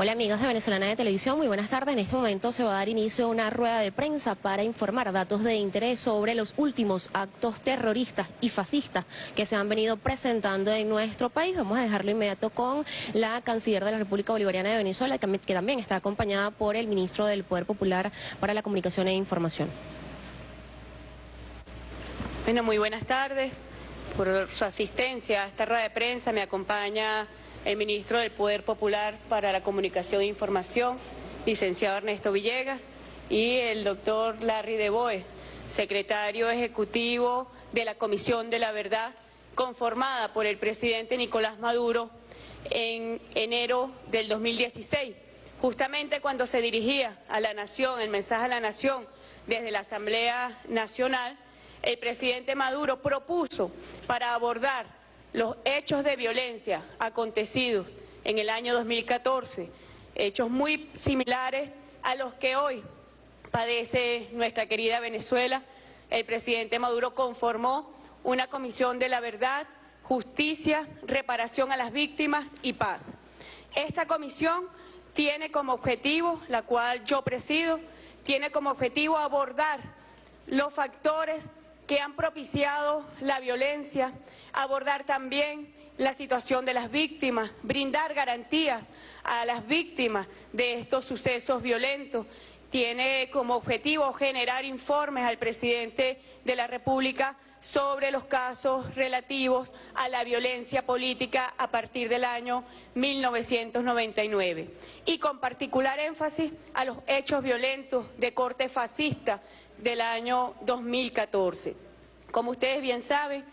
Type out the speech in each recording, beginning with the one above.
Hola amigos de Venezolana de Televisión, muy buenas tardes. En este momento se va a dar inicio a una rueda de prensa para informar datos de interés sobre los últimos actos terroristas y fascistas que se han venido presentando en nuestro país. Vamos a dejarlo inmediato con la canciller de la República Bolivariana de Venezuela, que también está acompañada por el ministro del Poder Popular para la Comunicación e Información. Bueno, muy buenas tardes. Por su asistencia a esta rueda de prensa me acompaña el ministro del Poder Popular para la Comunicación e Información, licenciado Ernesto Villegas, y el doctor Larry Deboe, secretario ejecutivo de la Comisión de la Verdad, conformada por el presidente Nicolás Maduro en enero del 2016, justamente cuando se dirigía a la Nación, el mensaje a la Nación desde la Asamblea Nacional, el presidente Maduro propuso para abordar los hechos de violencia acontecidos en el año 2014, hechos muy similares a los que hoy padece nuestra querida Venezuela, el presidente Maduro conformó una comisión de la verdad, justicia, reparación a las víctimas y paz. Esta comisión tiene como objetivo, la cual yo presido, tiene como objetivo abordar los factores que han propiciado la violencia, abordar también la situación de las víctimas, brindar garantías a las víctimas de estos sucesos violentos. Tiene como objetivo generar informes al presidente de la República sobre los casos relativos a la violencia política a partir del año 1999 y con particular énfasis a los hechos violentos de corte fascista del año 2014. Como ustedes bien saben,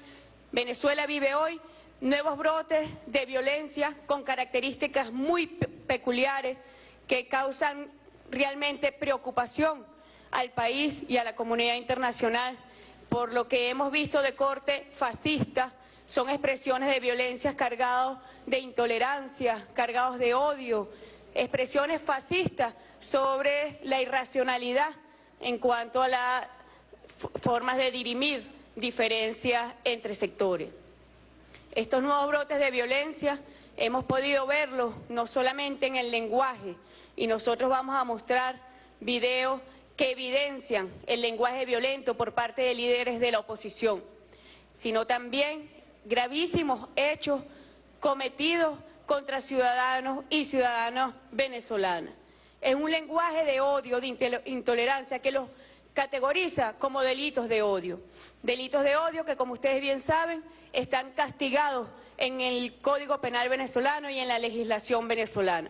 Venezuela vive hoy nuevos brotes de violencia con características muy peculiares que causan realmente preocupación al país y a la comunidad internacional por lo que hemos visto de corte fascista, son expresiones de violencia cargados de intolerancia, cargados de odio, expresiones fascistas sobre la irracionalidad en cuanto a las formas de dirimir diferencias entre sectores. Estos nuevos brotes de violencia hemos podido verlos no solamente en el lenguaje, y nosotros vamos a mostrar videos que evidencian el lenguaje violento por parte de líderes de la oposición, sino también gravísimos hechos cometidos contra ciudadanos y ciudadanas venezolanas. Es un lenguaje de odio, de intolerancia que los categoriza como delitos de odio. Delitos de odio que, como ustedes bien saben, están castigados en el Código Penal venezolano y en la legislación venezolana.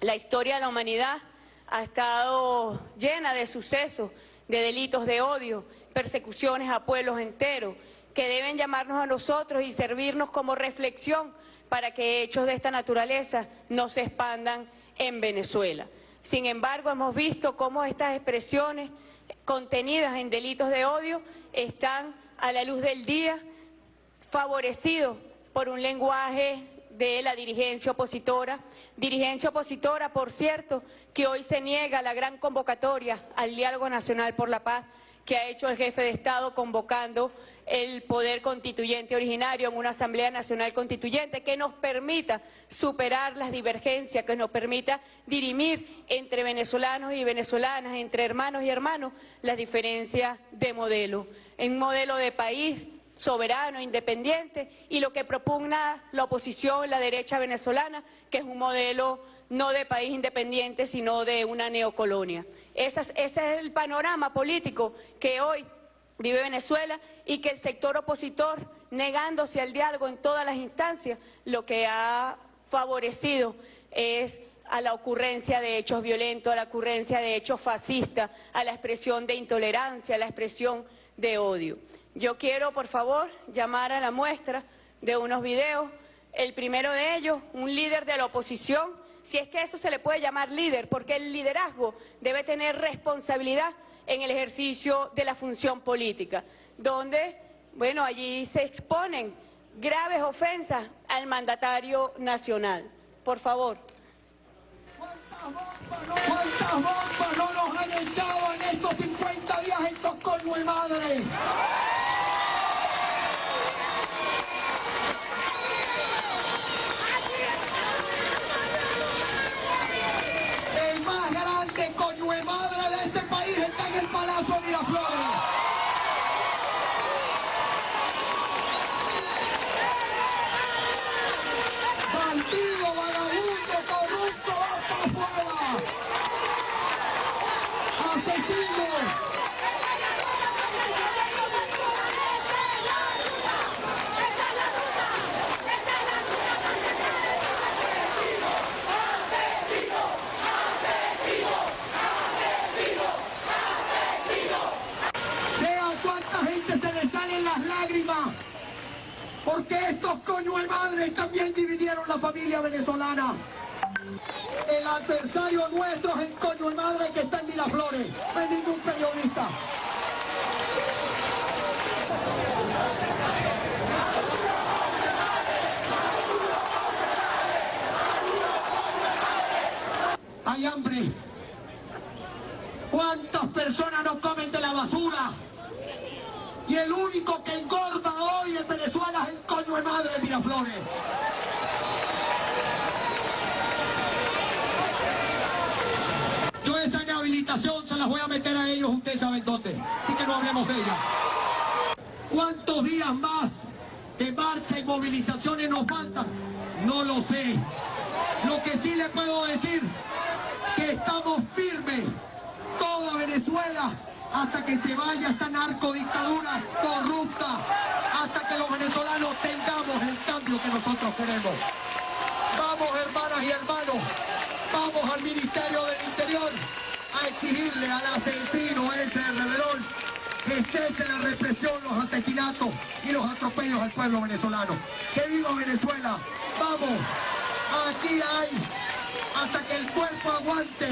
La historia de la humanidad ha estado llena de sucesos, de delitos de odio, persecuciones a pueblos enteros, que deben llamarnos a nosotros y servirnos como reflexión para que hechos de esta naturaleza no se expandan en Venezuela. Sin embargo, hemos visto cómo estas expresiones contenidas en delitos de odio están a la luz del día, favorecidos por un lenguaje de la dirigencia opositora. Dirigencia opositora, por cierto, que hoy se niega la gran convocatoria al diálogo nacional por la paz que ha hecho el jefe de Estado convocando el poder constituyente originario en una Asamblea Nacional Constituyente que nos permita superar las divergencias, que nos permita dirimir entre venezolanos y venezolanas, entre hermanos y hermanos, las diferencias de modelo. En modelo de país soberano, independiente, y lo que propugna la oposición, la derecha venezolana, que es un modelo no de país independiente, sino de una neocolonia. Ese es, el panorama político que hoy vive Venezuela y que el sector opositor, negándose al diálogo en todas las instancias, lo que ha favorecido es a la ocurrencia de hechos violentos, a la ocurrencia de hechos fascistas, a la expresión de intolerancia, a la expresión de odio. Yo quiero, por favor, llamar a la muestra de unos videos. El primero de ellos, un líder de la oposición, si es que eso se le puede llamar líder, porque el liderazgo debe tener responsabilidad en el ejercicio de la función política, donde, bueno, allí se exponen graves ofensas al mandatario nacional. Por favor. ¿Cuántas bombas no, nos han echado en estos 50 días en Toscoño y Madre? Familia venezolana. El adversario nuestro es de madre que está en Miraflores, no es ningún periodista. Hay hambre. ¿Cuántas personas no comen de la basura? Y el único que engorda hoy en Venezuela es el madre Miraflores. Yo esa inhabilitación se las voy a meter a ellos, ustedes saben dónde. Así que no hablemos de ella. ¿Cuántos días más de marcha y movilizaciones nos faltan? No lo sé. Lo que sí le puedo decir, que estamos firmes, toda Venezuela, hasta que se vaya esta narcodictadura corrupta, hasta que los venezolanos tengamos el cambio que nosotros queremos. Vamos, hermanas y hermanos, vamos al Ministerio del Interior a exigirle al asesino ese rebelón que cese la represión, los asesinatos y los atropellos al pueblo venezolano. ¡Que viva Venezuela! ¡Vamos! Aquí hay, hasta que el cuerpo aguante,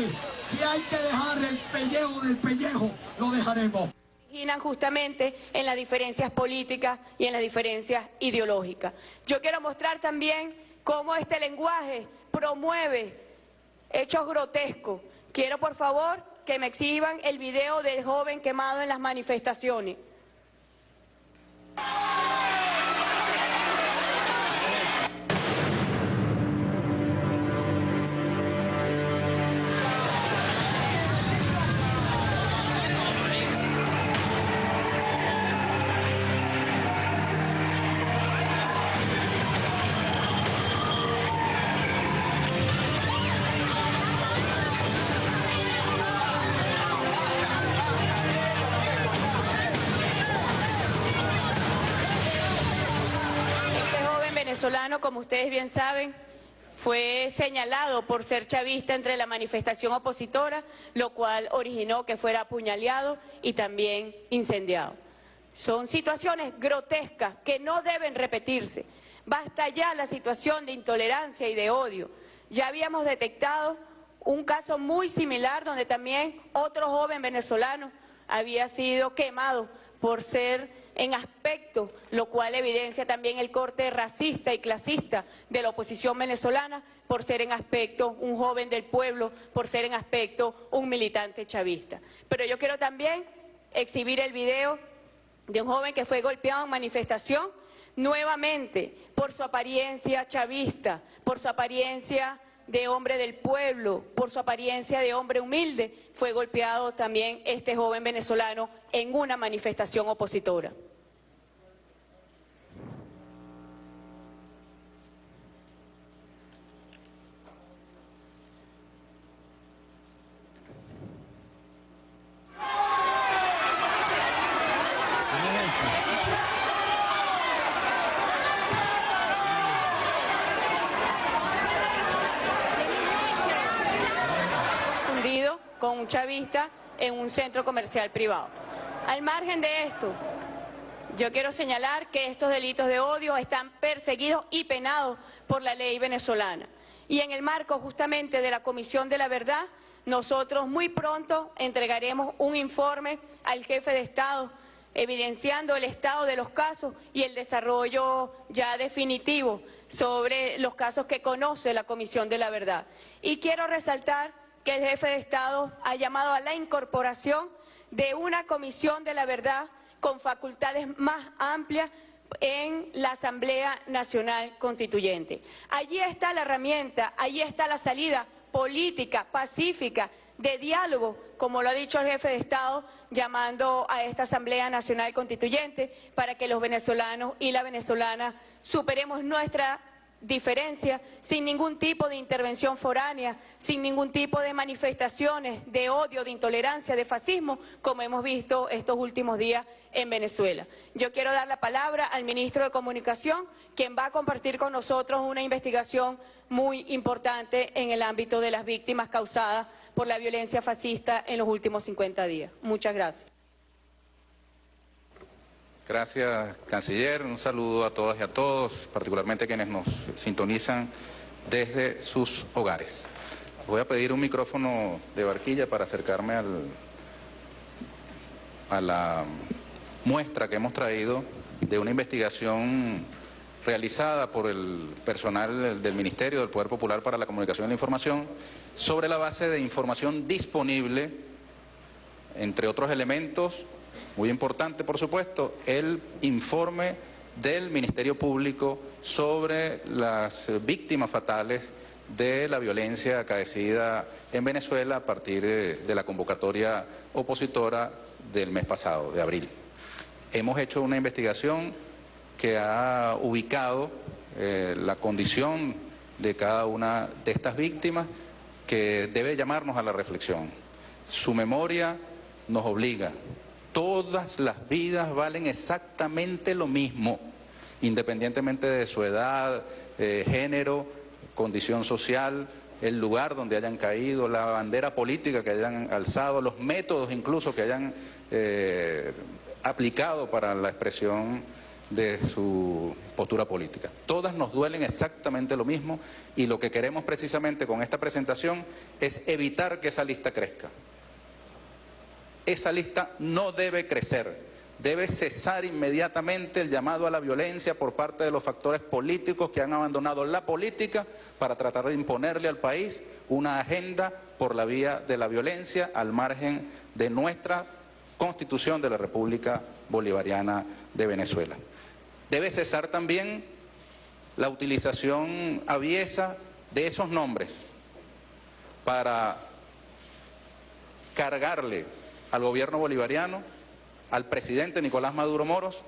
si hay que dejar el pellejo del pellejo, lo dejaremos originan justamente en las diferencias políticas y en las diferencias ideológicas. Yo quiero mostrar también cómo este lenguaje promueve hechos grotescos. Quiero, por favor, que me exhiban el video del joven quemado en las manifestaciones. Como ustedes bien saben, fue señalado por ser chavista entre la manifestación opositora, lo cual originó que fuera apuñaleado y también incendiado. Son situaciones grotescas que no deben repetirse. Basta ya la situación de intolerancia y de odio. Ya habíamos detectado un caso muy similar donde también otro joven venezolano había sido quemado por ser en aspecto, lo cual evidencia también el corte racista y clasista de la oposición venezolana, por ser en aspecto un joven del pueblo, por ser en aspecto un militante chavista. Pero yo quiero también exhibir el video de un joven que fue golpeado en manifestación nuevamente por su apariencia chavista, por su apariencia de hombre del pueblo, por su apariencia de hombre humilde, fue golpeado también este joven venezolano en una manifestación opositora. En un centro comercial privado. Al margen de esto, yo quiero señalar que estos delitos de odio están perseguidos y penados por la ley venezolana. Y en el marco justamente de la Comisión de la Verdad, nosotros muy pronto entregaremos un informe al jefe de Estado evidenciando el estado de los casos y el desarrollo ya definitivo sobre los casos que conoce la Comisión de la Verdad. Y quiero resaltar el jefe de Estado ha llamado a la incorporación de una Comisión de la Verdad con facultades más amplias en la Asamblea Nacional Constituyente. Allí está la herramienta, allí está la salida política, pacífica, de diálogo, como lo ha dicho el jefe de Estado, llamando a esta Asamblea Nacional Constituyente para que los venezolanos y la venezolana superemos nuestra diferencia, sin ningún tipo de intervención foránea, sin ningún tipo de manifestaciones de odio, de intolerancia, de fascismo, como hemos visto estos últimos días en Venezuela. Yo quiero dar la palabra al ministro de Comunicación, quien va a compartir con nosotros una investigación muy importante en el ámbito de las víctimas causadas por la violencia fascista en los últimos 50 días. Muchas gracias. Gracias, canciller. Un saludo a todas y a todos, particularmente quienes nos sintonizan desde sus hogares. Voy a pedir un micrófono de barquilla para acercarme al, a la muestra que hemos traído de una investigación realizada por el personal del Ministerio del Poder Popular para la Comunicación y la Información sobre la base de información disponible, entre otros elementos, muy importante por supuesto, el informe del Ministerio Público sobre las víctimas fatales de la violencia acaecida en Venezuela a partir de, la convocatoria opositora del mes pasado, de abril. Hemos hecho una investigación que ha ubicado eh, la condición de cada una de estas víctimas que debe llamarnos a la reflexión. Su memoria nos obliga. Todas las vidas valen exactamente lo mismo, independientemente de su edad, eh, género, condición social, el lugar donde hayan caído, la bandera política que hayan alzado, los métodos incluso que hayan eh, aplicado para la expresión de su postura política. Todas nos duelen exactamente lo mismo y lo que queremos precisamente con esta presentación es evitar que esa lista crezca. Esa lista no debe crecer, debe cesar inmediatamente el llamado a la violencia por parte de los factores políticos que han abandonado la política para tratar de imponerle al país una agenda por la vía de la violencia al margen de nuestra constitución de la República Bolivariana de Venezuela. Debe cesar también la utilización aviesa de esos nombres para cargarle al gobierno bolivariano, al presidente Nicolás Maduro Moros,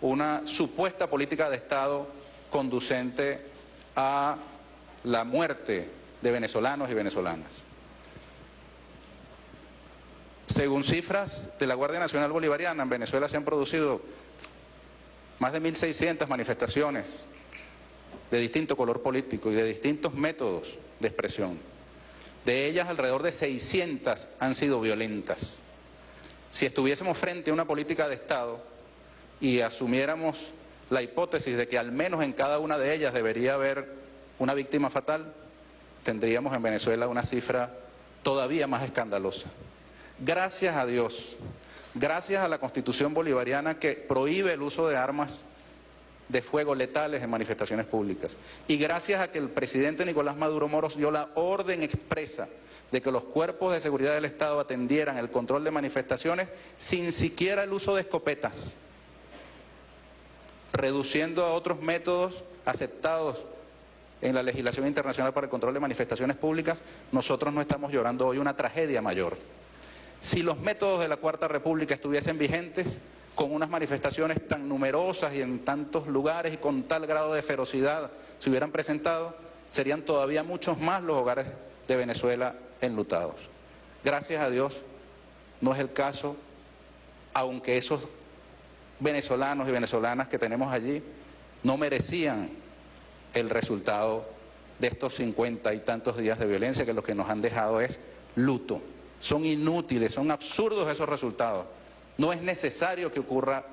una supuesta política de Estado conducente a la muerte de venezolanos y venezolanas. Según cifras de la Guardia Nacional Bolivariana, en Venezuela se han producido más de 1.600 manifestaciones de distinto color político y de distintos métodos de expresión. De ellas, alrededor de 600 han sido violentas. Si estuviésemos frente a una política de Estado y asumiéramos la hipótesis de que al menos en cada una de ellas debería haber una víctima fatal, tendríamos en Venezuela una cifra todavía más escandalosa. Gracias a Dios, gracias a la constitución bolivariana que prohíbe el uso de armas de fuego letales en manifestaciones públicas. Y gracias a que el presidente Nicolás Maduro Moros dio la orden expresa de que los cuerpos de seguridad del Estado atendieran el control de manifestaciones sin siquiera el uso de escopetas, reduciendo a otros métodos aceptados en la legislación internacional para el control de manifestaciones públicas, nosotros no estamos llorando hoy una tragedia mayor. Si los métodos de la Cuarta República estuviesen vigentes, con unas manifestaciones tan numerosas y en tantos lugares y con tal grado de ferocidad se hubieran presentado, serían todavía muchos más los hogares de Venezuela enlutados. Gracias a Dios no es el caso, aunque esos venezolanos y venezolanas que tenemos allí no merecían el resultado de estos cincuenta y tantos días de violencia que lo que nos han dejado es luto. Son inútiles, son absurdos esos resultados. No es necesario que ocurra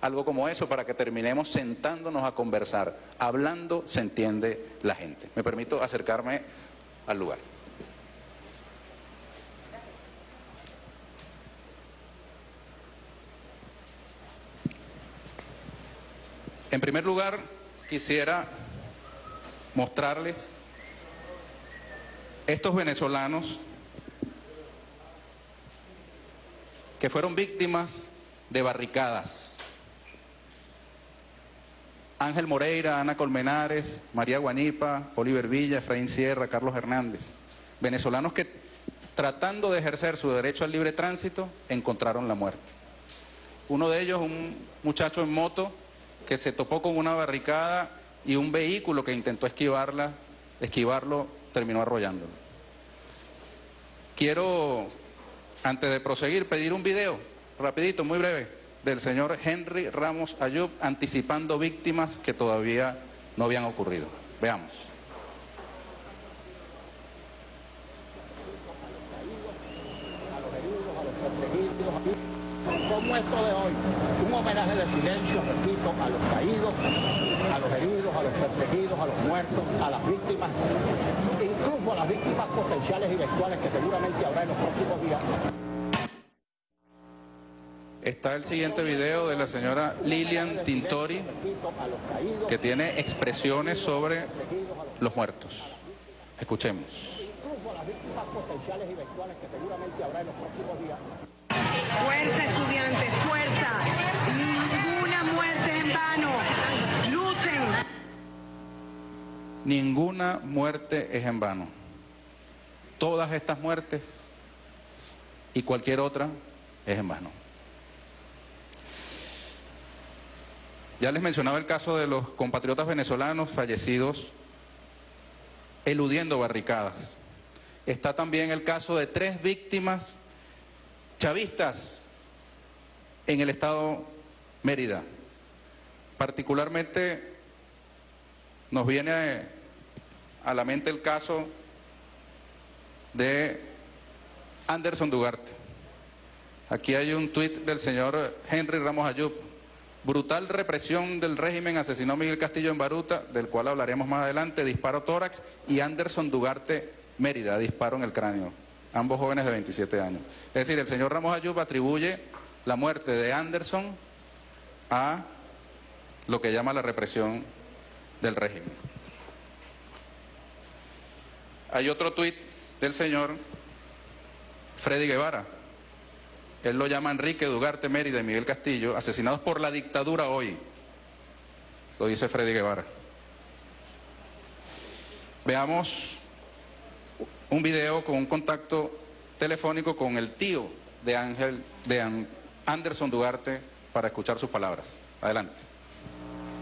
algo como eso para que terminemos sentándonos a conversar. Hablando se entiende la gente. Me permito acercarme al lugar. En primer lugar, quisiera mostrarles estos venezolanos que fueron víctimas de barricadas. Ángel Moreira, Ana Colmenares, María Guanipa, Oliver Villa, Efraín Sierra, Carlos Hernández. Venezolanos que tratando de ejercer su derecho al libre tránsito encontraron la muerte. Uno de ellos, un muchacho en moto que se topó con una barricada y un vehículo que intentó esquivarla, esquivarlo, terminó arrollándolo. Quiero antes de proseguir, pedir un video, rapidito, muy breve, del señor Henry Ramos Ayub anticipando víctimas que todavía no habían ocurrido. Veamos. como esto de hoy, homenaje de silencio, repito, a los caídos, a los heridos, a los perseguidos, a los muertos, a las víctimas, incluso a las víctimas potenciales y virtuales que seguramente habrá en los próximos días. Está el siguiente video de la señora Lilian Tintori, que tiene expresiones sobre los muertos. Escuchemos. Fuerza, estudiantes, Ninguna muerte es en vano. Todas estas muertes y cualquier otra es en vano. Ya les mencionaba el caso de los compatriotas venezolanos fallecidos eludiendo barricadas. Está también el caso de tres víctimas chavistas en el estado Mérida. Particularmente nos viene a la mente el caso de Anderson Dugarte. Aquí hay un tuit del señor Henry Ramos Ayub. Brutal represión del régimen asesinó a Miguel Castillo en Baruta, del cual hablaremos más adelante, disparo tórax, y Anderson Dugarte Mérida, disparo en el cráneo. Ambos jóvenes de 27 años. Es decir, el señor Ramos Ayub atribuye la muerte de Anderson a lo que llama la represión del régimen. Hay otro tuit del señor Freddy Guevara. Él lo llama Enrique Dugarte Mérida y Miguel Castillo, asesinados por la dictadura hoy. Lo dice Freddy Guevara. Veamos un video con un contacto telefónico con el tío de Ángel, de Anderson Dugarte, para escuchar sus palabras. Adelante.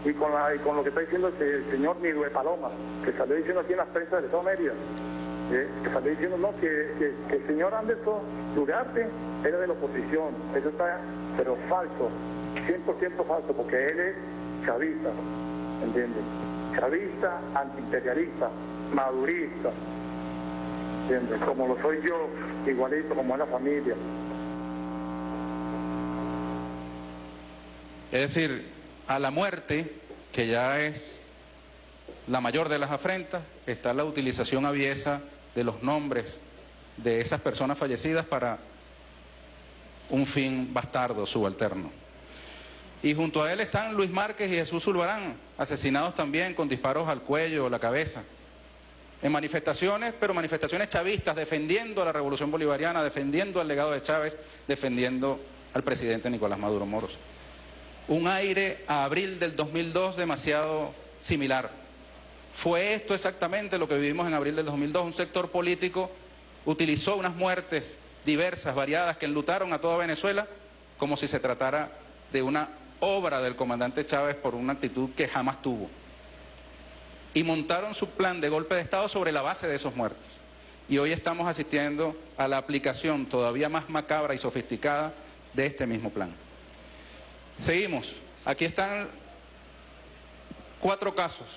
Y con, la, y con lo que está diciendo el señor Miguel Paloma, que salió diciendo aquí en las prensa de Estado Mérida, eh, que salió diciendo no, que, que, que, el señor Anderson Dugarte era de la oposición. Eso está, pero falso, 100% falso, porque él es chavista, ¿entiendes? Chavista, antiimperialista, madurista, ¿entiendes? Como lo soy yo, igualito como es la familia. Es decir, a la muerte, que ya es la mayor de las afrentas, está la utilización aviesa de los nombres de esas personas fallecidas para un fin bastardo, subalterno. Y junto a él están Luis Márquez y Jesús Zulbarán, asesinados también con disparos al cuello o la cabeza. En manifestaciones, pero manifestaciones chavistas, defendiendo a la revolución bolivariana, defendiendo al legado de Chávez, defendiendo al presidente Nicolás Maduro Moros. Un aire a abril del 2002 demasiado similar. Fue esto exactamente lo que vivimos en abril del 2002. Un sector político utilizó unas muertes diversas, variadas, que enlutaron a toda Venezuela como si se tratara de una obra del comandante Chávez por una actitud que jamás tuvo. Y montaron su plan de golpe de Estado sobre la base de esos muertos. Y hoy estamos asistiendo a la aplicación todavía más macabra y sofisticada de este mismo plan. Seguimos. Aquí están cuatro casos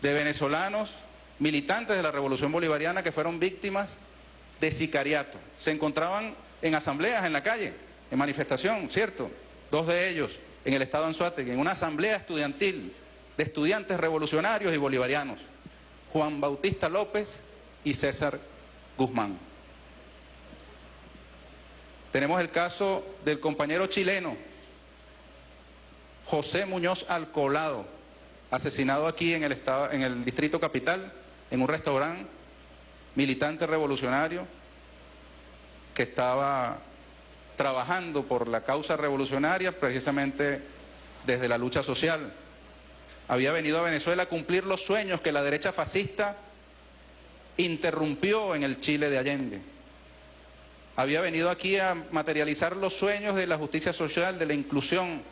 de venezolanos militantes de la Revolución Bolivariana que fueron víctimas de sicariato. Se encontraban en asambleas en la calle, en manifestación, ¿cierto? Dos de ellos en el estado de en una asamblea estudiantil de estudiantes revolucionarios y bolivarianos, Juan Bautista López y César Guzmán. Tenemos el caso del compañero chileno José Muñoz Alcolado, asesinado aquí en el, estado, en el distrito capital, en un restaurante, militante revolucionario, que estaba trabajando por la causa revolucionaria precisamente desde la lucha social. Había venido a Venezuela a cumplir los sueños que la derecha fascista interrumpió en el Chile de Allende. Había venido aquí a materializar los sueños de la justicia social, de la inclusión,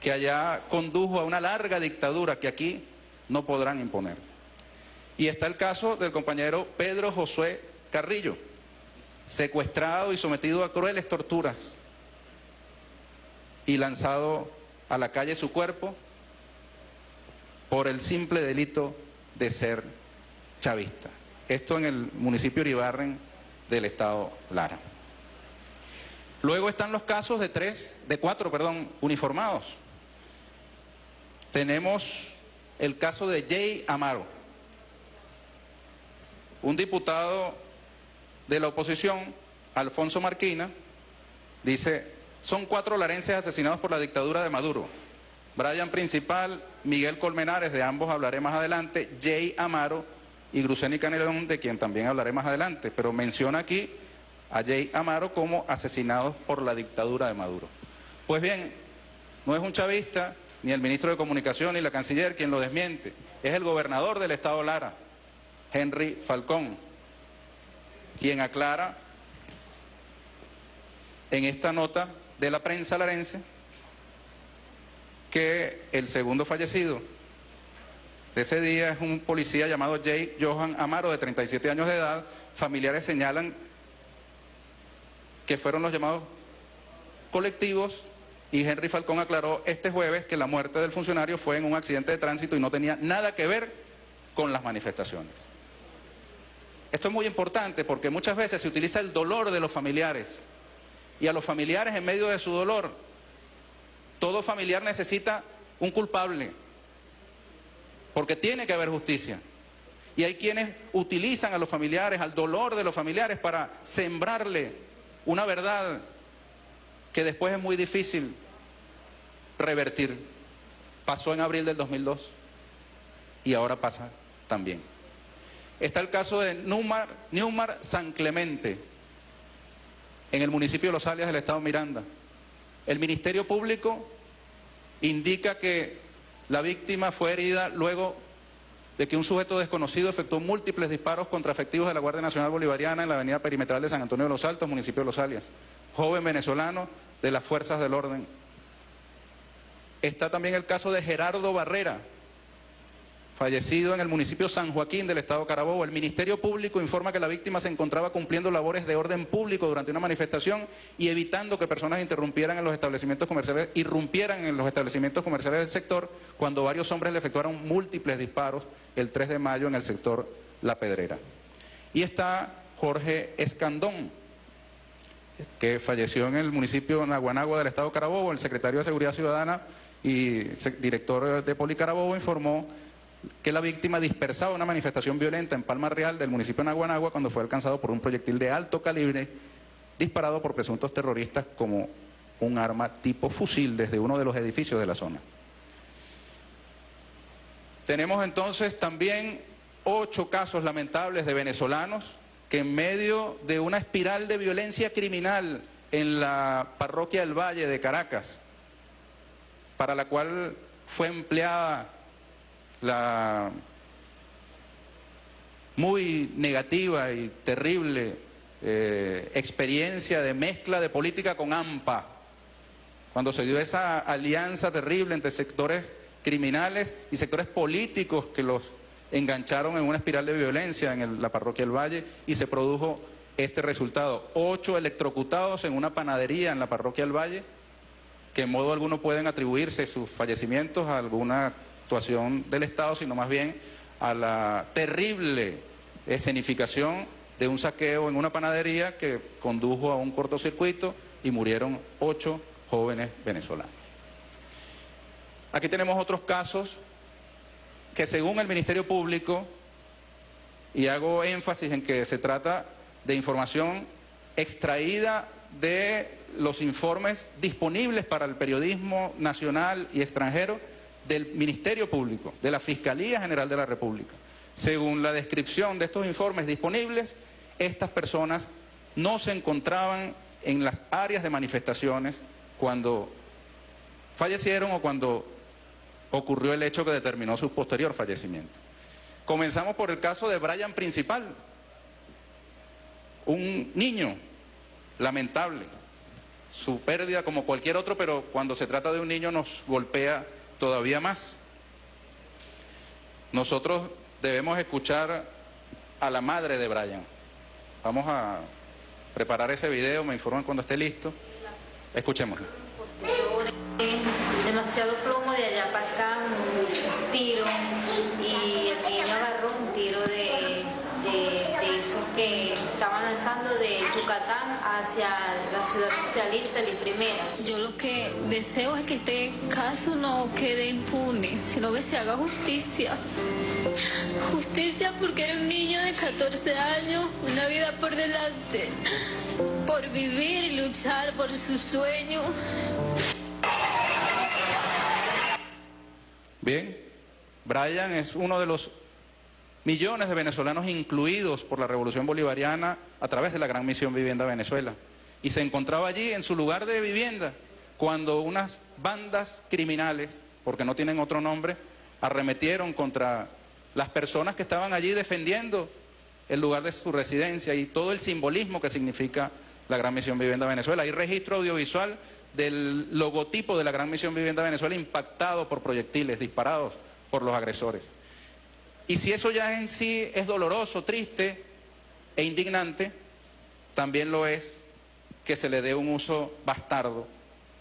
que allá condujo a una larga dictadura que aquí no podrán imponer. Y está el caso del compañero Pedro Josué Carrillo, secuestrado y sometido a crueles torturas y lanzado a la calle su cuerpo por el simple delito de ser chavista. Esto en el municipio Iribarren del estado Lara. Luego están los casos de tres, de cuatro, perdón, uniformados. Tenemos el caso de Jay Amaro, un diputado de la oposición, Alfonso Marquina, dice, son cuatro larenses asesinados por la dictadura de Maduro. Brian Principal, Miguel Colmenares, de ambos hablaré más adelante, Jay Amaro y Gruceni Canelón, de quien también hablaré más adelante, pero menciona aquí a Jay Amaro como asesinados por la dictadura de Maduro. Pues bien, no es un chavista, ni el ministro de Comunicación, ni la canciller quien lo desmiente, es el gobernador del estado Lara, Henry Falcón, quien aclara en esta nota de la prensa larense que el segundo fallecido de ese día es un policía llamado Jay Johan Amaro, de 37 años de edad. Familiares señalan que fueron los llamados colectivos y Henry Falcón aclaró este jueves que la muerte del funcionario fue en un accidente de tránsito y no tenía nada que ver con las manifestaciones. Esto es muy importante porque muchas veces se utiliza el dolor de los familiares y a los familiares en medio de su dolor. Todo familiar necesita un culpable porque tiene que haber justicia. Y hay quienes utilizan a los familiares, al dolor de los familiares para sembrarle una verdad que después es muy difícil revertir. Pasó en abril del 2002 y ahora pasa también. Está el caso de Newmar, San Clemente, en el municipio de Los Alias del estado Miranda. El Ministerio Público indica que la víctima fue herida luego de que un sujeto desconocido efectuó múltiples disparos contra efectivos de la Guardia Nacional Bolivariana en la avenida perimetral de San Antonio de los Altos, municipio de Los Alias. Joven venezolano de las fuerzas del orden. Está también el caso de Gerardo Barrera, fallecido en el municipio San Joaquín del estado Carabobo. El Ministerio Público informa que la víctima se encontraba cumpliendo labores de orden público durante una manifestación y evitando que personas interrumpieran en los establecimientos comerciales, irrumpieran en los establecimientos comerciales del sector cuando varios hombres le efectuaron múltiples disparos el 3 de mayo en el sector La Pedrera. Y está Jorge Escandón, que falleció en el municipio de Naguanagua del estado Carabobo. El secretario de Seguridad Ciudadana y director de Policarabobo informó que la víctima dispersaba una manifestación violenta en Palma Real del municipio de Naguanagua cuando fue alcanzado por un proyectil de alto calibre disparado por presuntos terroristas como un arma tipo fusil desde uno de los edificios de la zona. Tenemos entonces también ocho casos lamentables de venezolanos que en medio de una espiral de violencia criminal en la parroquia del Valle de Caracas, para la cual fue empleada la muy negativa y terrible eh, experiencia de mezcla de política con AMPA, cuando se dio esa alianza terrible entre sectores criminales y sectores políticos que los engancharon en una espiral de violencia en la parroquia del Valle y se produjo este resultado. Ocho electrocutados en una panadería en la parroquia del Valle, que en modo alguno pueden atribuirse sus fallecimientos a alguna del Estado, sino más bien a la terrible escenificación de un saqueo en una panadería que condujo a un cortocircuito y murieron ocho jóvenes venezolanos. Aquí tenemos otros casos que según el Ministerio Público, y hago énfasis en que se trata de información extraída de los informes disponibles para el periodismo nacional y extranjero, del Ministerio Público, de la Fiscalía General de la República. Según la descripción de estos informes disponibles, estas personas no se encontraban en las áreas de manifestaciones cuando fallecieron o cuando ocurrió el hecho que determinó su posterior fallecimiento. Comenzamos por el caso de Brian Principal, un niño lamentable, su pérdida como cualquier otro, pero cuando se trata de un niño nos golpea todavía más. Nosotros debemos escuchar a la madre de Brian. Vamos a preparar ese video, me informan cuando esté listo. Escuchémoslo. Hacia la ciudad socialista y primera. Yo lo que deseo es que este caso no quede impune, sino que se haga justicia. Justicia porque era un niño de 14 años, una vida por delante, por vivir y luchar por su sueño. Bien, Brian es uno de los millones de venezolanos incluidos por la revolución bolivariana a través de la Gran Misión Vivienda Venezuela. Y se encontraba allí en su lugar de vivienda cuando unas bandas criminales, porque no tienen otro nombre, arremetieron contra las personas que estaban allí defendiendo el lugar de su residencia y todo el simbolismo que significa la Gran Misión Vivienda Venezuela. Hay registro audiovisual del logotipo de la Gran Misión Vivienda Venezuela impactado por proyectiles disparados por los agresores. Y si eso ya en sí es doloroso, triste e indignante, también lo es que se le dé un uso bastardo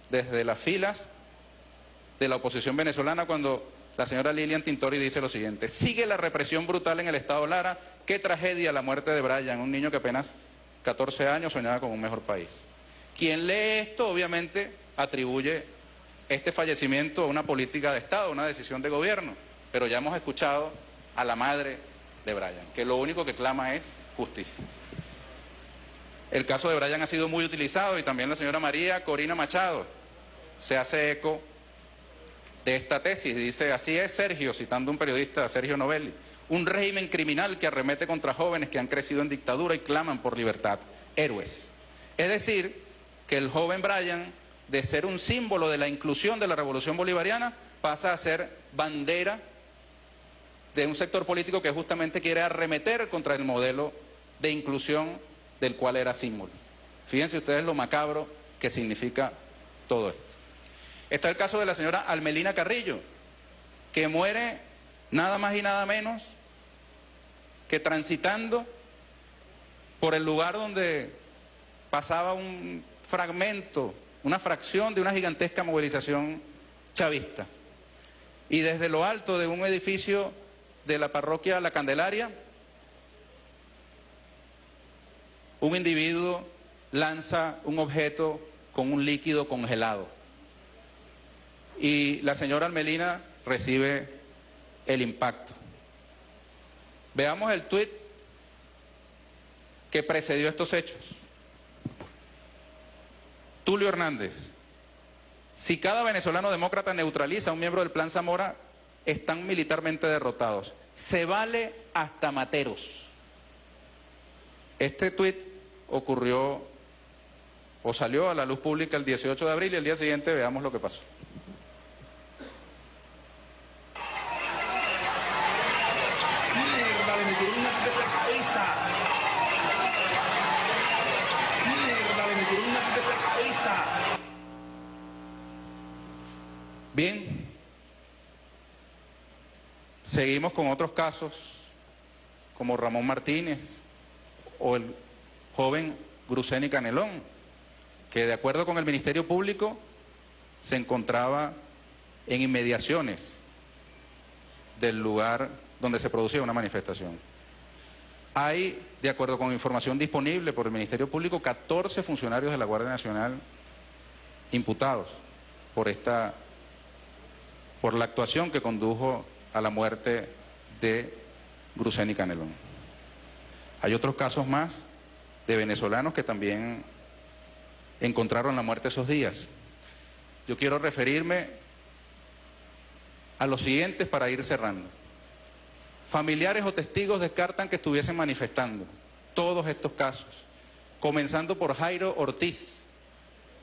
desde las filas de la oposición venezolana cuando la señora Lilian Tintori dice lo siguiente, sigue la represión brutal en el Estado Lara, qué tragedia la muerte de Brian, un niño que apenas 14 años soñaba con un mejor país. Quien lee esto obviamente atribuye este fallecimiento a una política de Estado, una decisión de gobierno, pero ya hemos escuchado a la madre de Brian, que lo único que clama es justicia. El caso de Brian ha sido muy utilizado y también la señora María Corina Machado se hace eco de esta tesis. Dice, así es Sergio, citando un periodista, Sergio Novelli, un régimen criminal que arremete contra jóvenes que han crecido en dictadura y claman por libertad, héroes. Es decir, que el joven Brian, de ser un símbolo de la inclusión de la revolución bolivariana, pasa a ser bandera de un sector político que justamente quiere arremeter contra el modelo de inclusión del cual era símbolo. Fíjense ustedes lo macabro que significa todo esto. Está el caso de la señora Almelina Carrillo, que muere nada más y nada menos que transitando por el lugar donde pasaba un fragmento, una fracción de una gigantesca movilización chavista. Y desde lo alto de un edificio de la parroquia La Candelaria, un individuo lanza un objeto con un líquido congelado. Y la señora Almelina recibe el impacto. Veamos el tuit que precedió estos hechos. Tulio Hernández, si cada venezolano demócrata neutraliza a un miembro del Plan Zamora, están militarmente derrotados. Se vale hasta materos. Este tuit ocurrió o salió a la luz pública el 18 de abril y el día siguiente veamos lo que pasó. Bien, seguimos con otros casos como Ramón Martínez o el joven Gruseni Canelón, que de acuerdo con el Ministerio Público se encontraba en inmediaciones del lugar donde se producía una manifestación. Hay, de acuerdo con información disponible por el Ministerio Público, 14 funcionarios de la Guardia Nacional imputados por esta por la actuación que condujo a la muerte de Gruseni Canelón. Hay otros casos más de venezolanos que también encontraron la muerte esos días. Yo quiero referirme a los siguientes para ir cerrando. Familiares o testigos descartan que estuviesen manifestando todos estos casos, comenzando por Jairo Ortiz,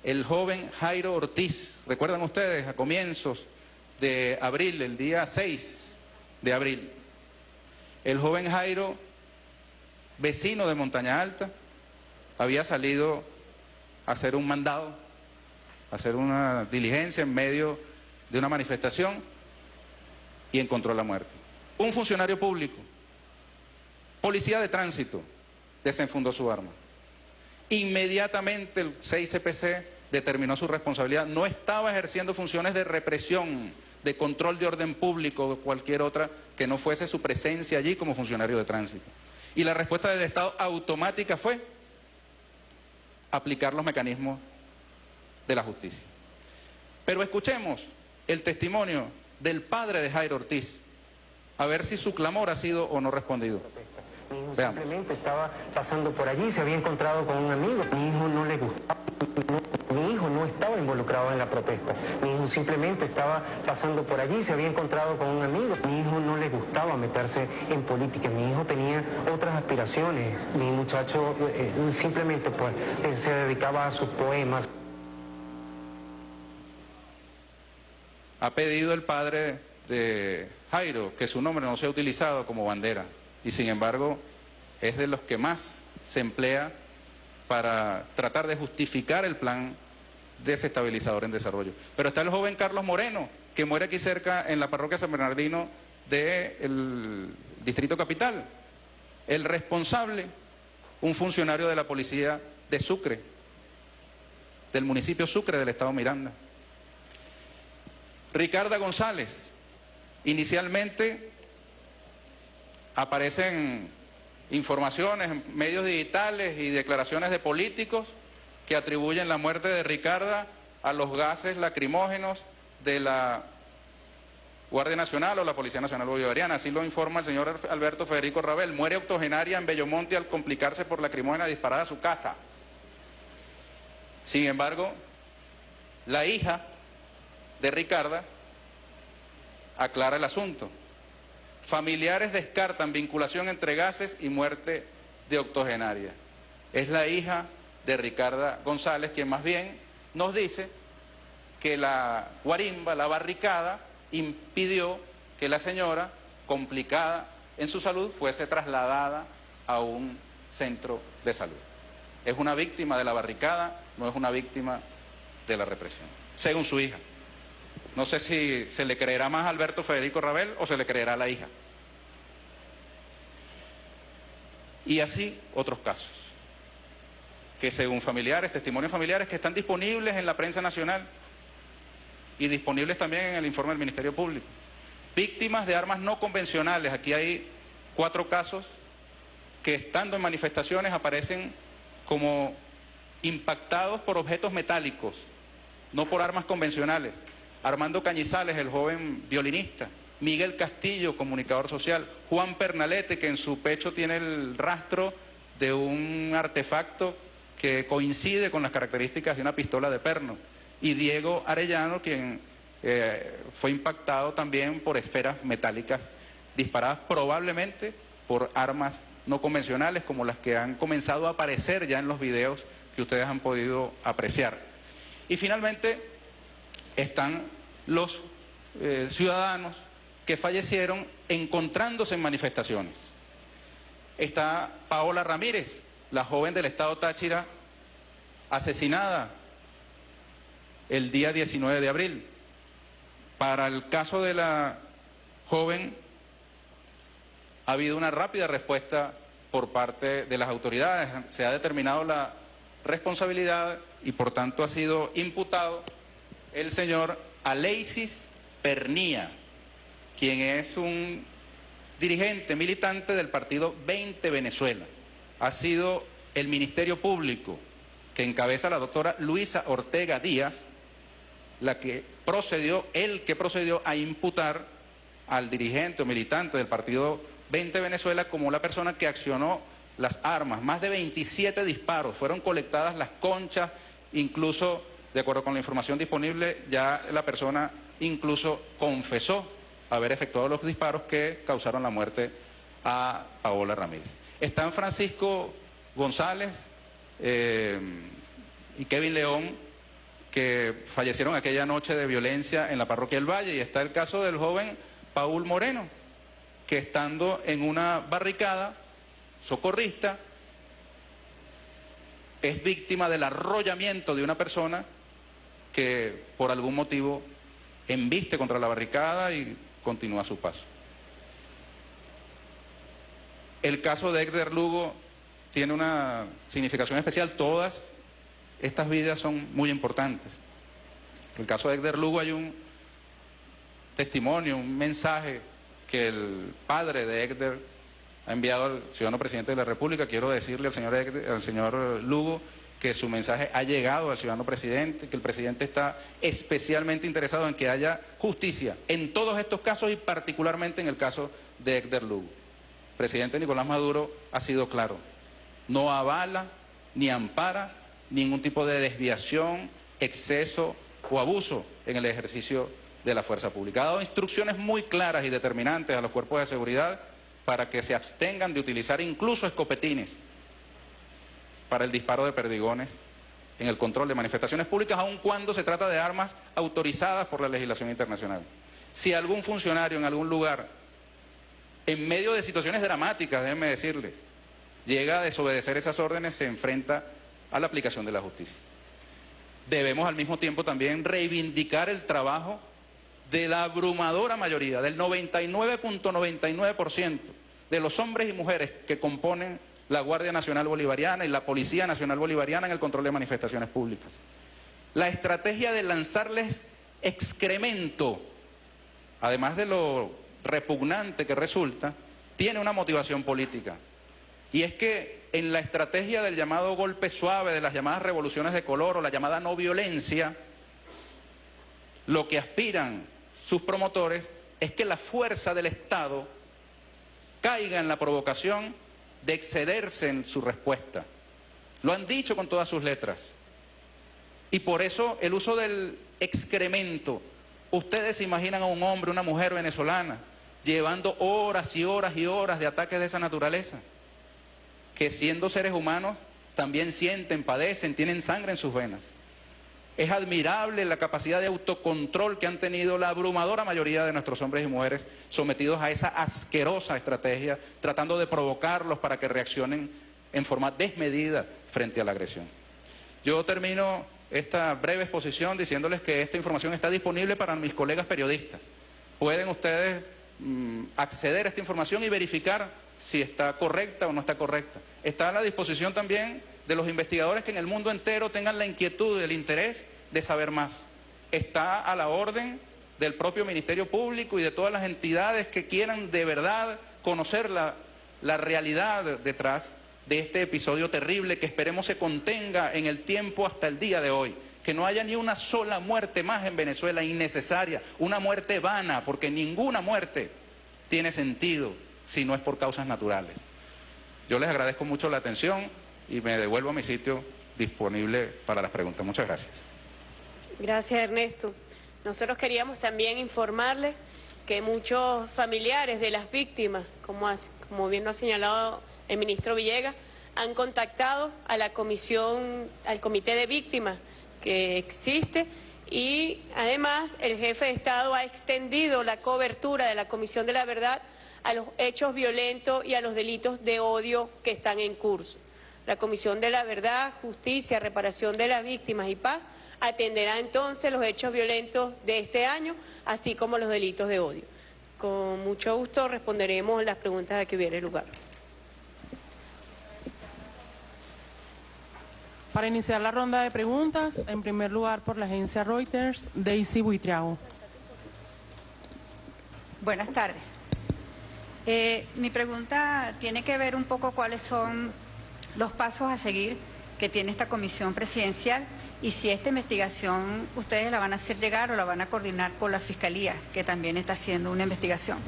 el joven Jairo Ortiz. ¿Recuerdan ustedes a comienzos de abril, el día 6 de abril. El joven Jairo, vecino de Montaña Alta, había salido a hacer un mandado, a hacer una diligencia en medio de una manifestación y encontró la muerte. Un funcionario público, policía de tránsito, desenfundó su arma. Inmediatamente el 6CPC determinó su responsabilidad. No estaba ejerciendo funciones de represión, de control de orden público o cualquier otra que no fuese su presencia allí como funcionario de tránsito. Y la respuesta del Estado automática fue aplicar los mecanismos de la justicia. Pero escuchemos el testimonio del padre de Jairo Ortiz, a ver si su clamor ha sido o no respondido. Mi hijo simplemente estaba pasando por allí, se había encontrado con un amigo. Mi hijo no le gustaba, mi hijo no estaba involucrado en la protesta. Mi hijo simplemente estaba pasando por allí, se había encontrado con un amigo. Mi hijo no le gustaba meterse en política. Mi hijo tenía otras aspiraciones. Mi muchacho eh, simplemente pues, eh, se dedicaba a sus poemas. Ha pedido el padre de Jairo que su nombre no sea utilizado como bandera y sin embargo es de los que más se emplea para tratar de justificar el plan desestabilizador en desarrollo. Pero está el joven Carlos Moreno, que muere aquí cerca en la parroquia San Bernardino del Distrito Capital. El responsable, un funcionario de la policía de Sucre, del municipio Sucre del estado Miranda. Ricarda González, inicialmente aparecen informaciones medios digitales y declaraciones de políticos que atribuyen la muerte de Ricarda a los gases lacrimógenos de la Guardia Nacional o la Policía Nacional Bolivariana. Así lo informa el señor Alberto Federico Rabel. Muere octogenaria en Bellomonte al complicarse por lacrimógena disparada a su casa. Sin embargo, la hija de Ricarda aclara el asunto. Familiares descartan vinculación entre gases y muerte de octogenaria. Es la hija de Ricarda González quien más bien nos dice que la guarimba, la barricada, impidió que la señora, complicada en su salud, fuese trasladada a un centro de salud. Es una víctima de la barricada, no es una víctima de la represión, según su hija. No sé si se le creerá más a Alberto Federico Rabel o se le creerá a la hija. Y así otros casos, que según familiares, testimonios familiares que están disponibles en la prensa nacional y disponibles también en el informe del Ministerio Público. Víctimas de armas no convencionales, aquí hay cuatro casos que estando en manifestaciones aparecen como impactados por objetos metálicos, no por armas convencionales. Armando Cañizales, el joven violinista, Miguel Castillo, comunicador social, Juan Pernalete, que en su pecho tiene el rastro de un artefacto que coincide con las características de una pistola de perno, y Diego Arellano, quien eh, fue impactado también por esferas metálicas disparadas probablemente por armas no convencionales como las que han comenzado a aparecer ya en los videos que ustedes han podido apreciar. Y finalmente, están los eh, ciudadanos que fallecieron encontrándose en manifestaciones. Está Paola Ramírez, la joven del estado Táchira, asesinada el día 19 de abril. Para el caso de la joven, ha habido una rápida respuesta por parte de las autoridades. Se ha determinado la responsabilidad y por tanto ha sido imputado el señor Aleisis Pernía, quien es un dirigente militante del partido 20 Venezuela. Ha sido el Ministerio Público que encabeza la doctora Luisa Ortega Díaz, la que procedió, el que procedió a imputar al dirigente o militante del partido 20 Venezuela como la persona que accionó las armas. Más de 27 disparos, fueron colectadas las conchas, incluso de acuerdo con la información disponible, ya la persona incluso confesó haber efectuado los disparos que causaron la muerte a Paola Ramírez. Están Francisco González eh, y Kevin León, que fallecieron aquella noche de violencia en la parroquia del Valle, y está el caso del joven Paul Moreno, que estando en una barricada socorrista, es víctima del arrollamiento de una persona que por algún motivo embiste contra la barricada y continúa su paso. El caso de Edgar Lugo tiene una significación especial. Todas estas vidas son muy importantes. En el caso de Edgar Lugo hay un testimonio, un mensaje que el padre de Edgar ha enviado al ciudadano presidente de la República. Quiero decirle al señor, al señor Lugo que su mensaje ha llegado al ciudadano presidente, que el presidente está especialmente interesado en que haya justicia en todos estos casos y particularmente en el caso de Héctor Lugo. El presidente Nicolás Maduro ha sido claro, no avala ni ampara ningún tipo de desviación, exceso o abuso en el ejercicio de la fuerza pública. Ha dado instrucciones muy claras y determinantes a los cuerpos de seguridad para que se abstengan de utilizar incluso escopetines para el disparo de perdigones en el control de manifestaciones públicas, aun cuando se trata de armas autorizadas por la legislación internacional. Si algún funcionario en algún lugar, en medio de situaciones dramáticas, déjenme decirles, llega a desobedecer esas órdenes, se enfrenta a la aplicación de la justicia. Debemos al mismo tiempo también reivindicar el trabajo de la abrumadora mayoría, del 99.99% de los hombres y mujeres que componen la Guardia Nacional Bolivariana y la Policía Nacional Bolivariana en el control de manifestaciones públicas. La estrategia de lanzarles excremento, además de lo repugnante que resulta, tiene una motivación política. Y es que en la estrategia del llamado golpe suave, de las llamadas revoluciones de color o la llamada no violencia, lo que aspiran sus promotores es que la fuerza del Estado caiga en la provocación de excederse en su respuesta. Lo han dicho con todas sus letras. Y por eso el uso del excremento. Ustedes se imaginan a un hombre, una mujer venezolana, llevando horas y horas y horas de ataques de esa naturaleza, que siendo seres humanos también sienten, padecen, tienen sangre en sus venas. Es admirable la capacidad de autocontrol que han tenido la abrumadora mayoría de nuestros hombres y mujeres sometidos a esa asquerosa estrategia, tratando de provocarlos para que reaccionen en forma desmedida frente a la agresión. Yo termino esta breve exposición diciéndoles que esta información está disponible para mis colegas periodistas. Pueden ustedes mm, acceder a esta información y verificar si está correcta o no está correcta. Está a la disposición también de los investigadores que en el mundo entero tengan la inquietud, y el interés de saber más. Está a la orden del propio Ministerio Público y de todas las entidades que quieran de verdad conocer la, la realidad detrás de este episodio terrible que esperemos se contenga en el tiempo hasta el día de hoy. Que no haya ni una sola muerte más en Venezuela innecesaria, una muerte vana, porque ninguna muerte tiene sentido si no es por causas naturales. Yo les agradezco mucho la atención y me devuelvo a mi sitio disponible para las preguntas. Muchas gracias. Gracias, Ernesto. Nosotros queríamos también informarles que muchos familiares de las víctimas, como, bien lo ha señalado el ministro Villegas, han contactado a la comisión, al comité de víctimas que existe y además el jefe de Estado ha extendido la cobertura de la Comisión de la Verdad a los hechos violentos y a los delitos de odio que están en curso. La Comisión de la Verdad, Justicia, Reparación de las Víctimas y Paz atenderá entonces los hechos violentos de este año, así como los delitos de odio. Con mucho gusto responderemos las preguntas de que hubiere lugar. Para iniciar la ronda de preguntas, en primer lugar por la agencia Reuters, Daisy Buitriago. Buenas tardes. Eh, mi pregunta tiene que ver un poco cuáles son los pasos a seguir que tiene esta comisión presidencial y si esta investigación ustedes la van a hacer llegar o la van a coordinar con la Fiscalía, que también está haciendo una investigación.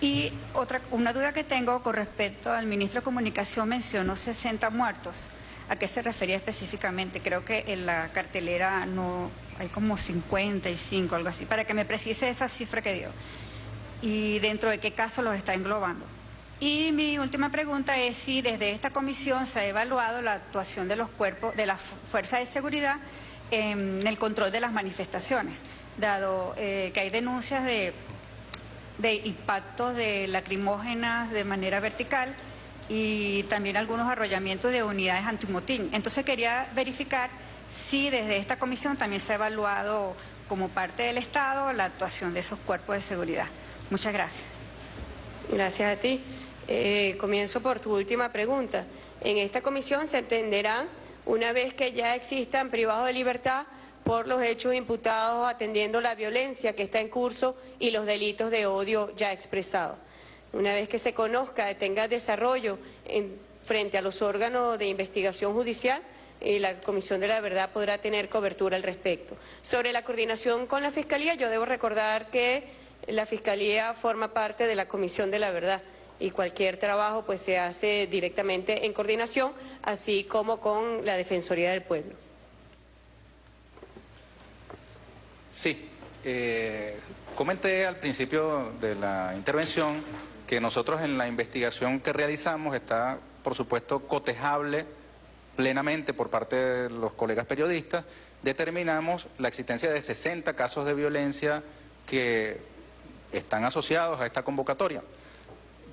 Y otra, una duda que tengo con respecto al ministro de Comunicación mencionó 60 muertos. ¿A qué se refería específicamente? Creo que en la cartelera no hay como 55, algo así, para que me precise esa cifra que dio. Y dentro de qué caso los está englobando. Y mi última pregunta es si desde esta comisión se ha evaluado la actuación de los cuerpos, de las fuerzas de seguridad en el control de las manifestaciones, dado eh, que hay denuncias de, de impactos de lacrimógenas de manera vertical y también algunos arrollamientos de unidades antimotín. Entonces quería verificar si desde esta comisión también se ha evaluado como parte del Estado la actuación de esos cuerpos de seguridad. Muchas gracias. Gracias a ti. Eh, comienzo por tu última pregunta. En esta comisión se entenderá, una vez que ya existan privados de libertad por los hechos imputados atendiendo la violencia que está en curso y los delitos de odio ya expresados. Una vez que se conozca, tenga desarrollo en, frente a los órganos de investigación judicial, y la Comisión de la Verdad podrá tener cobertura al respecto. Sobre la coordinación con la Fiscalía, yo debo recordar que la Fiscalía forma parte de la Comisión de la Verdad y cualquier trabajo pues se hace directamente en coordinación, así como con la Defensoría del Pueblo. Sí, eh, comenté al principio de la intervención que nosotros en la investigación que realizamos está, por supuesto, cotejable plenamente por parte de los colegas periodistas, determinamos la existencia de 60 casos de violencia que están asociados a esta convocatoria.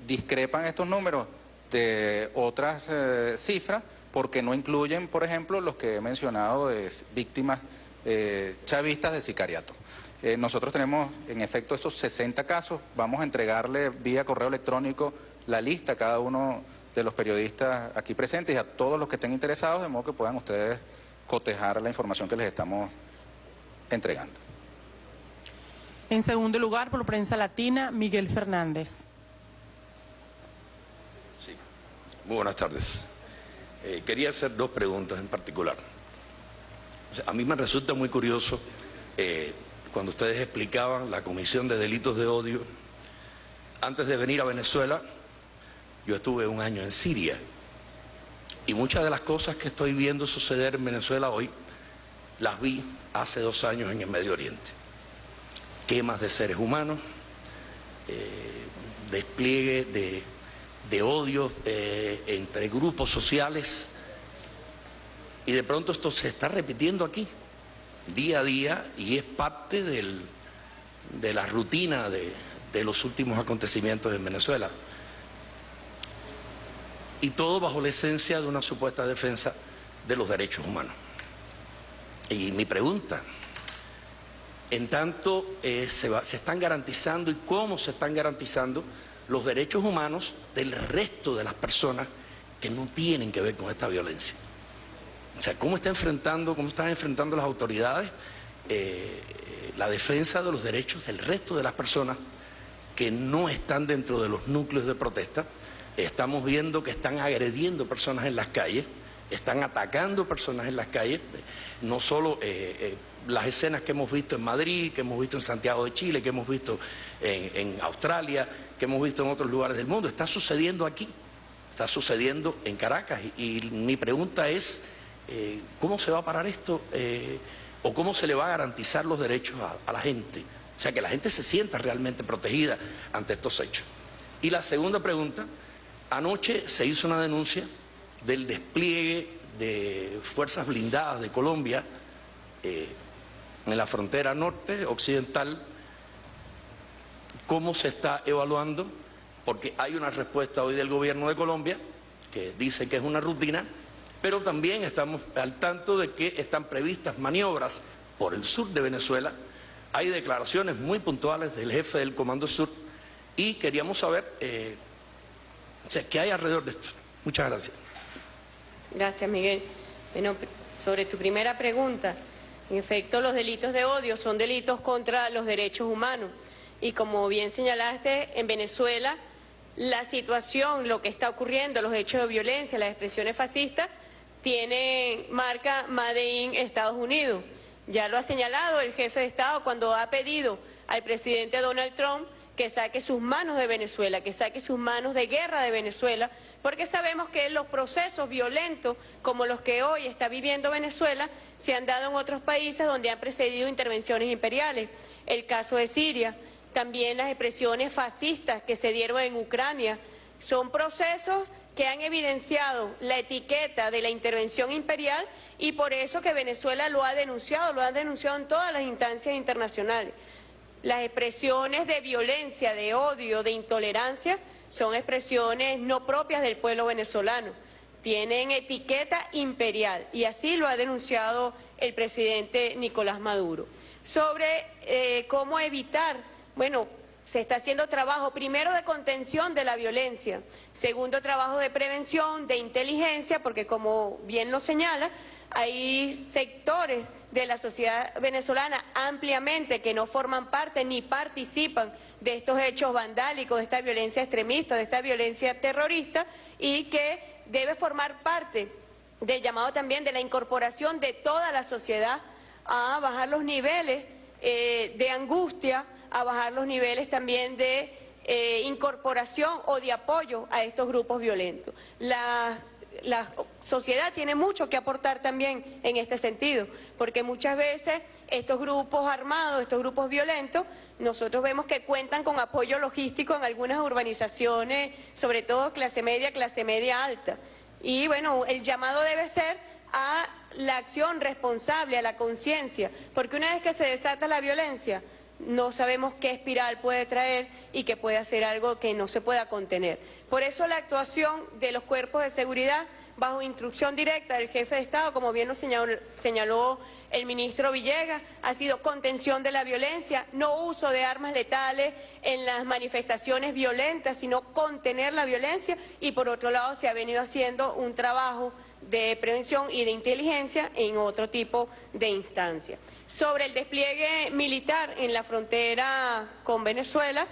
Discrepan estos números de otras eh, cifras porque no incluyen, por ejemplo, los que he mencionado de víctimas eh, chavistas de sicariato. Eh, nosotros tenemos, en efecto, esos 60 casos. Vamos a entregarle vía correo electrónico la lista a cada uno de los periodistas aquí presentes y a todos los que estén interesados, de modo que puedan ustedes cotejar la información que les estamos entregando. En segundo lugar, por prensa latina, Miguel Fernández. Sí, muy buenas tardes. Eh, quería hacer dos preguntas en particular. a mí me resulta muy curioso eh, cuando ustedes explicaban la Comisión de Delitos de Odio. Antes de venir a Venezuela, yo estuve un año en Siria y muchas de las cosas que estoy viendo suceder en Venezuela hoy las vi hace dos años en el Medio Oriente. Quemas de seres humanos, eh, despliegue de, de odio eh, entre grupos sociales y de pronto esto se está repitiendo aquí, día a día, y es parte de la rutina de los últimos acontecimientos en Venezuela y todo bajo la esencia de una supuesta defensa de los derechos humanos. Y mi pregunta, en tanto eh, se, se están garantizando y cómo se están garantizando los derechos humanos del resto de las personas que no tienen que ver con esta violencia. O sea, cómo está enfrentando, cómo están enfrentando las autoridades eh, la defensa de los derechos del resto de las personas que no están dentro de los núcleos de protesta Estamos viendo que están agrediendo personas en las calles, están atacando personas en las calles, no solo eh, eh, las escenas que hemos visto en Madrid, que hemos visto en Santiago de Chile, que hemos visto en, Australia, que hemos visto en otros lugares del mundo, está sucediendo aquí, está sucediendo en Caracas. Y, mi pregunta es, eh, ¿cómo se va a parar esto o cómo se le va a garantizar los derechos a la gente? O sea, que la gente se sienta realmente protegida ante estos hechos. Y la segunda pregunta Anoche se hizo una denuncia del despliegue de fuerzas blindadas de Colombia eh, en la frontera norte, occidental. ¿Cómo se está evaluando? Porque hay una respuesta hoy del gobierno de Colombia que dice que es una rutina, pero también estamos al tanto de que están previstas maniobras por el sur de Venezuela. Hay declaraciones muy puntuales del jefe del Comando Sur y queríamos saber... Eh, ¿qué hay alrededor de esto? Muchas gracias. Gracias, Miguel. Bueno, sobre tu primera pregunta, en efecto, los delitos de odio son delitos contra los derechos humanos. Y como bien señalaste, en Venezuela la situación, lo que está ocurriendo, los hechos de violencia, las expresiones fascistas, tienen marca Made in Estados Unidos. Ya lo ha señalado el jefe de Estado cuando ha pedido al presidente Donald Trump que saque sus manos de Venezuela, que saque sus manos de guerra de Venezuela, porque sabemos que los procesos violentos como los que hoy está viviendo Venezuela se han dado en otros países donde han precedido intervenciones imperiales. El caso de Siria, también las expresiones fascistas que se dieron en Ucrania, son procesos que han evidenciado la etiqueta de la intervención imperial y por eso que Venezuela lo ha denunciado, lo ha denunciado en todas las instancias internacionales. Las expresiones de violencia, de odio, de intolerancia son expresiones no propias del pueblo venezolano. Tienen etiqueta imperial y así lo ha denunciado el presidente Nicolás Maduro. Sobre eh, cómo evitar, bueno, se está haciendo trabajo primero de contención de la violencia, segundo trabajo de prevención, de inteligencia, porque como bien lo señala, hay sectores de la sociedad venezolana ampliamente que no forman parte ni participan de estos hechos vandálicos, de esta violencia extremista, de esta violencia terrorista y que debe formar parte del llamado también de la incorporación de toda la sociedad a bajar los niveles eh, de angustia, a bajar los niveles también de eh, incorporación o de apoyo a estos grupos violentos. La, la sociedad tiene mucho que aportar también en este sentido, porque muchas veces estos grupos armados, estos grupos violentos, nosotros vemos que cuentan con apoyo logístico en algunas urbanizaciones, sobre todo clase media, clase media alta. Y bueno, el llamado debe ser a la acción responsable, a la conciencia, porque una vez que se desata la violencia, no sabemos qué espiral puede traer y que puede hacer algo que no se pueda contener. Por eso la actuación de los cuerpos de seguridad bajo instrucción directa del jefe de Estado, como bien lo señaló, el ministro Villegas, ha sido contención de la violencia, no uso de armas letales en las manifestaciones violentas, sino contener la violencia y por otro lado se ha venido haciendo un trabajo de prevención y de inteligencia en otro tipo de instancia. Sobre el despliegue militar en la frontera con Venezuela,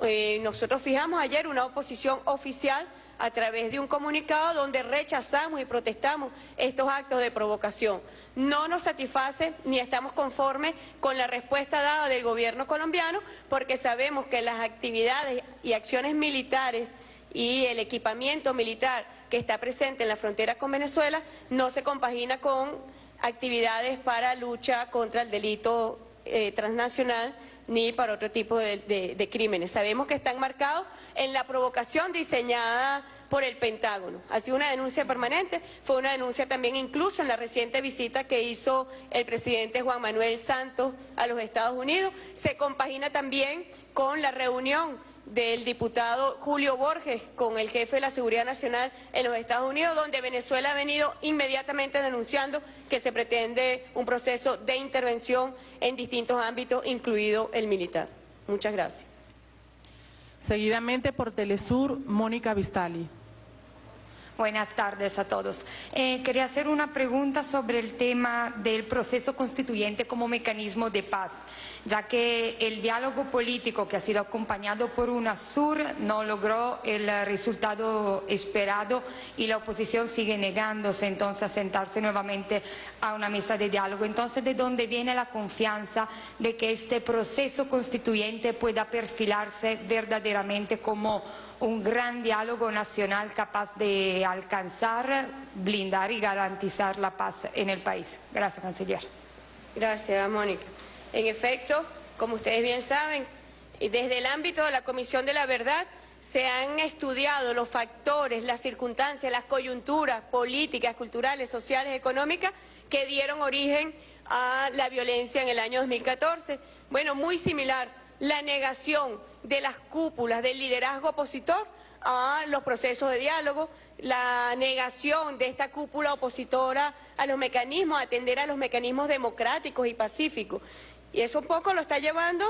eh, nosotros fijamos ayer una oposición oficial a través de un comunicado donde rechazamos y protestamos estos actos de provocación. No nos satisface ni estamos conformes con la respuesta dada del gobierno colombiano porque sabemos que las actividades y acciones militares y el equipamiento militar que está presente en la frontera con Venezuela no se compagina con actividades para lucha contra el delito eh, transnacional ni para otro tipo de, crímenes. Sabemos que están marcados en la provocación diseñada por el Pentágono. Ha sido una denuncia permanente, fue una denuncia también incluso en la reciente visita que hizo el presidente Juan Manuel Santos a los Estados Unidos. Se compagina también con la reunión del diputado Julio Borges con el jefe de la Seguridad Nacional en los Estados Unidos, donde Venezuela ha venido inmediatamente denunciando que se pretende un proceso de intervención en distintos ámbitos, incluido el militar. Muchas gracias. Seguidamente por Telesur, Mónica Vistali. Buenas tardes a todos. Eh, quería hacer una pregunta sobre el tema del proceso constituyente como mecanismo de paz, ya que el diálogo político que ha sido acompañado por UNASUR no logró el resultado esperado y la oposición sigue negándose entonces a sentarse nuevamente a una mesa de diálogo. Entonces, ¿de dónde viene la confianza de que este proceso constituyente pueda perfilarse verdaderamente como un gran diálogo nacional capaz de alcanzar, blindar y garantizar la paz en el país. Gracias, canciller. Gracias, Mónica. En efecto, como ustedes bien saben, desde el ámbito de la Comisión de la Verdad se han estudiado los factores, las circunstancias, las coyunturas políticas, culturales, sociales, económicas que dieron origen a la violencia en el año 2014. Bueno, muy similar, la negación de las cúpulas del liderazgo opositor a los procesos de diálogo, la negación de esta cúpula opositora a los mecanismos, a atender a los mecanismos democráticos y pacíficos. Y eso un poco lo está llevando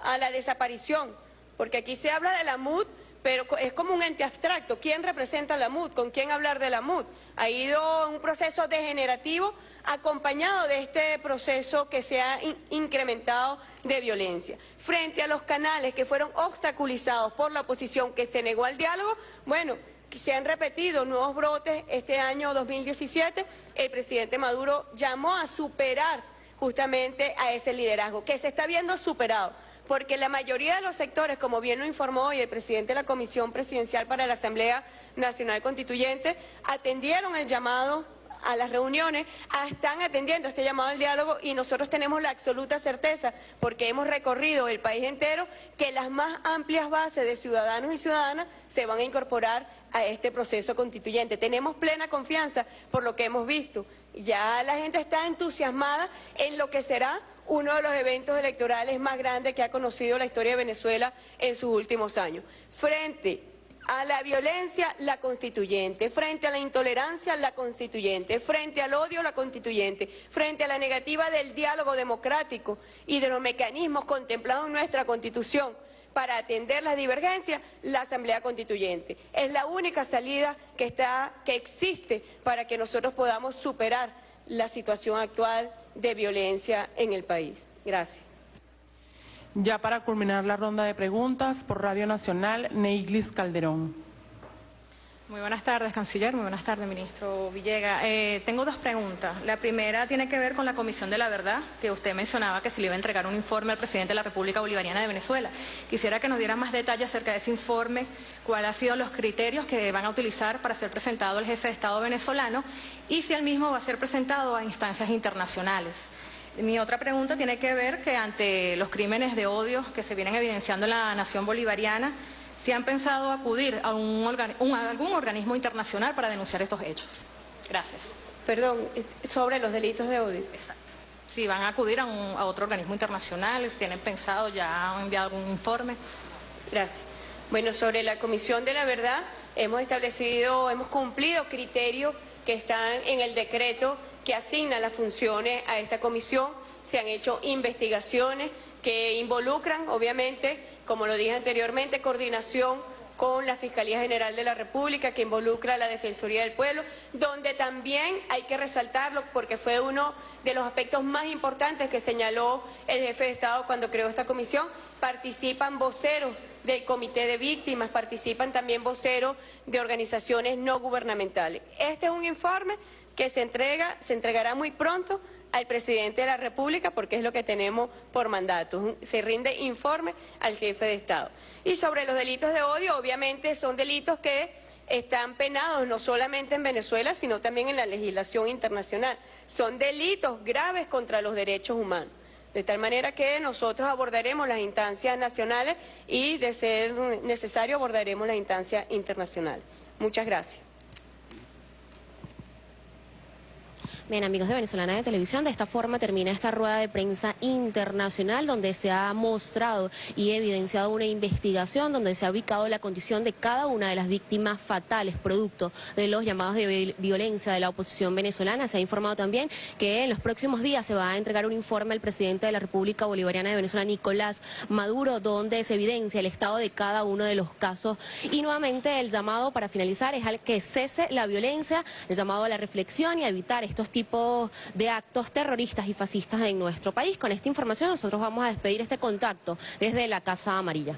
a la desaparición, porque aquí se habla de la MUD, pero es como un ente abstracto. ¿Quién representa la MUD? ¿Con quién hablar de la MUD? Ha ido un proceso degenerativo acompañado de este proceso que se ha incrementado de violencia. Frente a los canales que fueron obstaculizados por la oposición que se negó al diálogo, bueno, se han repetido nuevos brotes este año 2017. El presidente Maduro llamó a superar justamente a ese liderazgo, que se está viendo superado porque la mayoría de los sectores, como bien lo informó hoy el presidente de la Comisión Presidencial para la Asamblea Nacional Constituyente, atendieron el llamado a las reuniones, están atendiendo este llamado al diálogo y nosotros tenemos la absoluta certeza, porque hemos recorrido el país entero, que las más amplias bases de ciudadanos y ciudadanas se van a incorporar a este proceso constituyente. Tenemos plena confianza por lo que hemos visto. Ya la gente está entusiasmada en lo que será uno de los eventos electorales más grandes que ha conocido la historia de Venezuela en sus últimos años. Frente a la violencia, la constituyente, frente a la intolerancia, la constituyente, frente al odio, la constituyente, frente a la negativa del diálogo democrático y de los mecanismos contemplados en nuestra constitución para atender las divergencias, la Asamblea Constituyente. Es la única salida que, está, que existe para que nosotros podamos superar la situación actual de violencia en el país. Gracias. Ya para culminar la ronda de preguntas, por Radio Nacional, Neiglis Calderón. Muy buenas tardes, canciller. Muy buenas tardes, ministro Villega. Eh, tengo dos preguntas. La primera tiene que ver con la Comisión de la Verdad, que usted mencionaba que se le iba a entregar un informe al presidente de la República Bolivariana de Venezuela. Quisiera que nos diera más detalles acerca de ese informe, cuáles han sido los criterios que van a utilizar para ser presentado al jefe de Estado venezolano y si el mismo va a ser presentado a instancias internacionales. Mi otra pregunta tiene que ver que ante los crímenes de odio que se vienen evidenciando en la nación bolivariana, si han pensado acudir a, un algún organismo internacional para denunciar estos hechos. Gracias. Perdón, sobre los delitos de odio. Exacto. Si van a acudir a, otro organismo internacional, tienen pensado, ya han enviado algún informe. Gracias. Bueno, sobre la Comisión de la Verdad, hemos establecido, hemos cumplido criterios que están en el decreto que asigna las funciones a esta comisión. Se han hecho investigaciones que involucran, obviamente, como lo dije anteriormente, coordinación con la Fiscalía General de la República, que involucra a la Defensoría del Pueblo, donde también hay que resaltarlo porque fue uno de los aspectos más importantes que señaló el jefe de Estado cuando creó esta comisión. Participan voceros del Comité de Víctimas, participan también voceros de organizaciones no gubernamentales. Este es un informe que se entrega, se entregará muy pronto al presidente de la República porque es lo que tenemos por mandato. Se rinde informe al jefe de Estado. Y sobre los delitos de odio, obviamente son delitos que están penados no solamente en Venezuela, sino también en la legislación internacional. Son delitos graves contra los derechos humanos. De tal manera que nosotros abordaremos las instancias nacionales y, de ser necesario, abordaremos las instancias internacionales. Muchas gracias. Bien, amigos de Venezolana de Televisión, de esta forma termina esta rueda de prensa internacional donde se ha mostrado y evidenciado una investigación donde se ha ubicado la condición de cada una de las víctimas fatales producto de los llamados de violencia de la oposición venezolana. Se ha informado también que en los próximos días se va a entregar un informe al presidente de la República Bolivariana de Venezuela, Nicolás Maduro, donde se evidencia el estado de cada uno de los casos. Y nuevamente el llamado para finalizar es al que cese la violencia, el llamado a la reflexión y a evitar estos tipos tipo de actos terroristas y fascistas en nuestro país. Con esta información nosotros vamos a despedir este contacto desde la Casa Amarilla.